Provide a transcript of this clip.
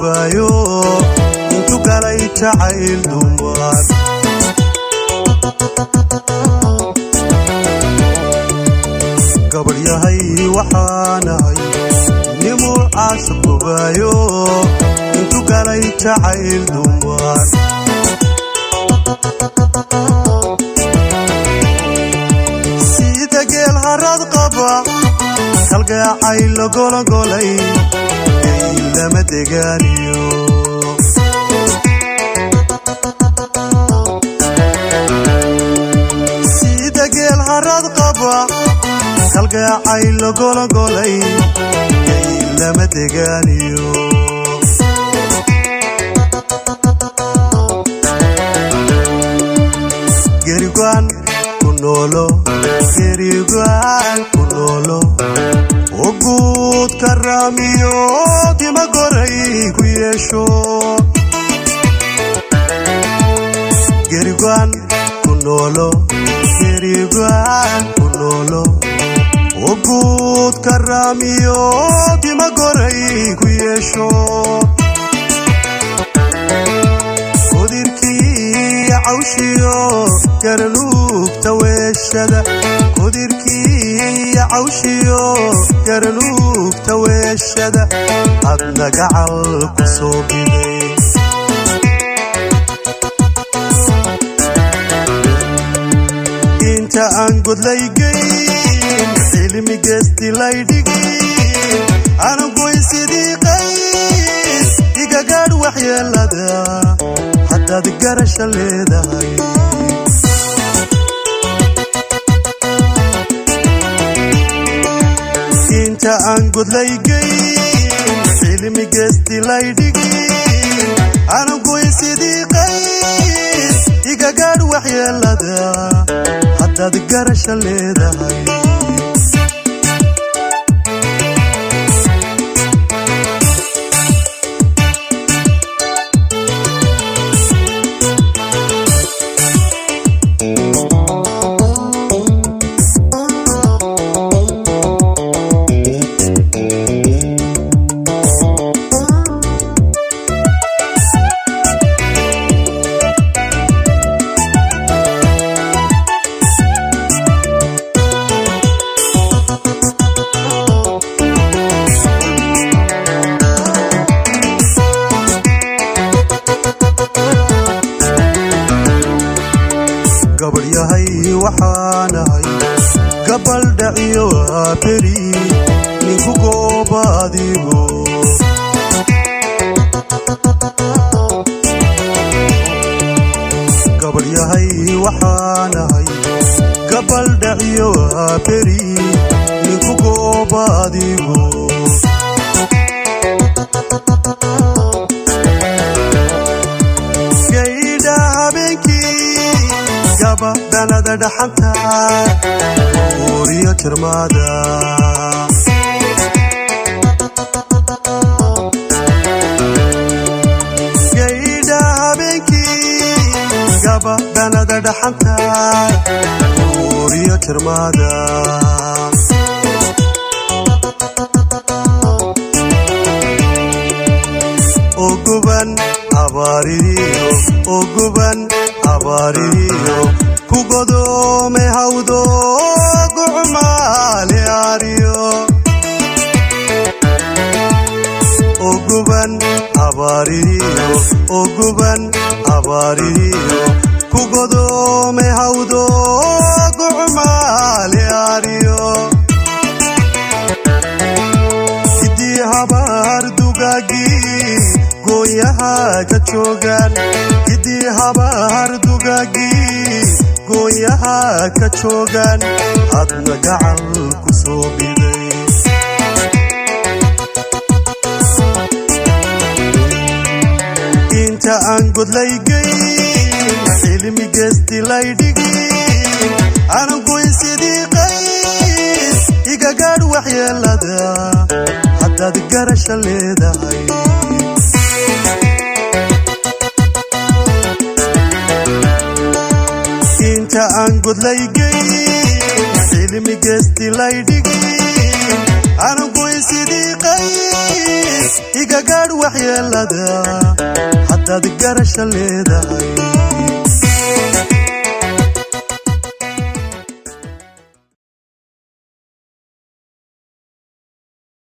fogaayo intu galay jacayl dumar gabadhyahay waxaanahay nimuu caasha fogaayo intu galay jacayl dumar sida geel harad qaba kalgaacay logologolay gay lama degaaniyo sida geel harad qaba kalgaacay logologolay gay lama degaaniyo tima goray ku yeesho gerigaan ku noolo gerigaan ku noolo uguud karaamiyo tima goray ku yeesho kudirkii cawshiyo garanuugta weeshada kudirkii cawshiyo garanuugta weeshada. Adna gacal ku soo biday inta aan godlay geyn cilmi geesti laydhigin anagoy sidii qays igagaadh waxyeelada haddaad garasha leedahay inta aan godlay geyn cilmi geesti laydhigin anagoy sidii qays igagaadh waxyeelada haddaad garasha leedahay gabadhyahay waxaanahay gabal dhaciyo waa beri ninku gooba adigo gabadhyahay waxaanahay gabal dhaciyo waa beri ninku gooba magaalada dhaxanta buuriyo tirmaada gaydha habeenkii gaba dhalada dhaxanta buuriyo tirmaada oguban abaaririyo oguban abaaririyo ku godoome hawdo gucmaale aariyo oguban abaaririyo oguban abaaririyo ku godoome hawdo gucmaale aariyo sidii habaar dugaagii gooyaha ka joogaan sidii habaar dugaagii gooyaha ka joogaan adna gacal ku soo biday inta aan godlay geyn cilmi geesti laydhigin anagoy sidii qays igagaadh waxyeelada haddaad garasha leedahay inta aan godlay geyn cilmi geesti laydhigin anagoy sidii qays iga gaadh waxyeelada haddaad garasha leedahay